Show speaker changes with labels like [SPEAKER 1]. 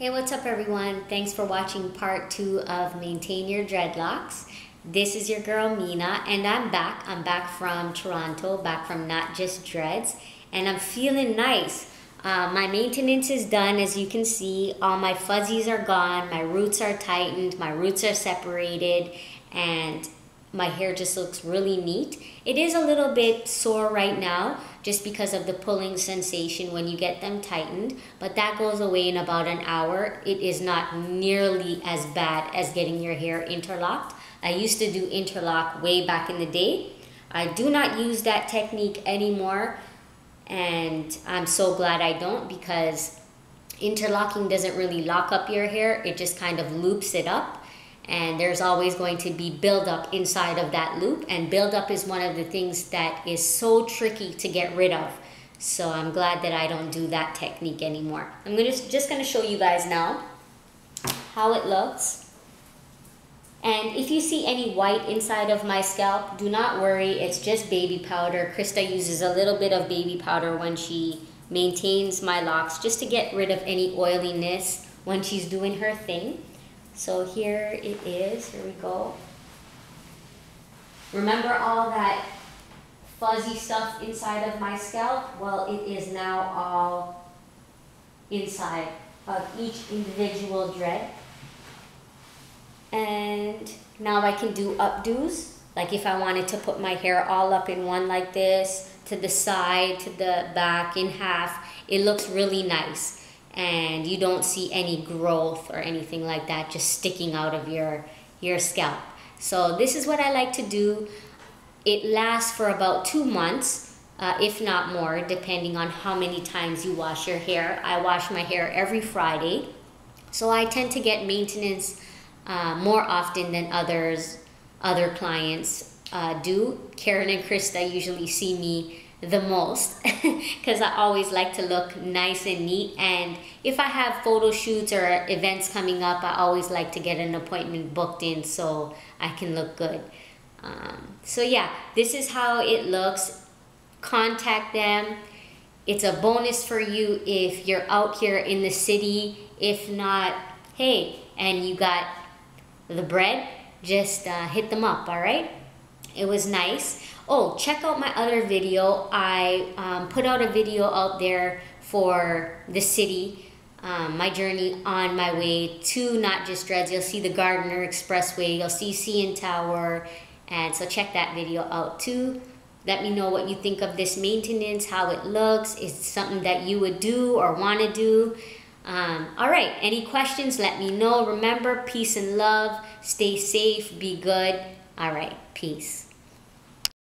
[SPEAKER 1] Hey, what's up everyone? Thanks for watching part two of Maintain Your Dreadlocks. This is your girl Mina and I'm back. I'm back from Toronto, back from Not Just Dreads and I'm feeling nice. Uh, my maintenance is done as you can see. All my fuzzies are gone, my roots are tightened, my roots are separated and my hair just looks really neat. It is a little bit sore right now just because of the pulling sensation when you get them tightened, but that goes away in about an hour. It is not nearly as bad as getting your hair interlocked. I used to do interlock way back in the day. I do not use that technique anymore and I'm so glad I don't because interlocking doesn't really lock up your hair. It just kind of loops it up and there's always going to be buildup inside of that loop. And buildup is one of the things that is so tricky to get rid of. So I'm glad that I don't do that technique anymore. I'm gonna just gonna show you guys now how it looks. And if you see any white inside of my scalp do not worry. It's just baby powder. Krista uses a little bit of baby powder when she maintains my locks just to get rid of any oiliness when she's doing her thing so here it is, here we go. Remember all that fuzzy stuff inside of my scalp? Well, it is now all inside of each individual dread. And now I can do updos. Like if I wanted to put my hair all up in one like this, to the side, to the back, in half, it looks really nice and you don't see any growth or anything like that just sticking out of your your scalp. So this is what I like to do. It lasts for about two months uh, if not more depending on how many times you wash your hair. I wash my hair every Friday. So I tend to get maintenance uh, more often than others other clients uh, do. Karen and Krista usually see me the most because I always like to look nice and neat and if I have photo shoots or events coming up I always like to get an appointment booked in so I can look good. Um, so yeah this is how it looks. Contact them. It's a bonus for you if you're out here in the city. If not hey and you got the bread just uh, hit them up all right it was nice oh, check out my other video. I um, put out a video out there for the city, um, my journey on my way to Not Just Dreads. You'll see the Gardiner Expressway, you'll see CN Tower, and so check that video out too. Let me know what you think of this maintenance, how it looks, is something that you would do or want to do. Um, all right, any questions, let me know. Remember, peace and love. Stay safe, be good. All right, peace.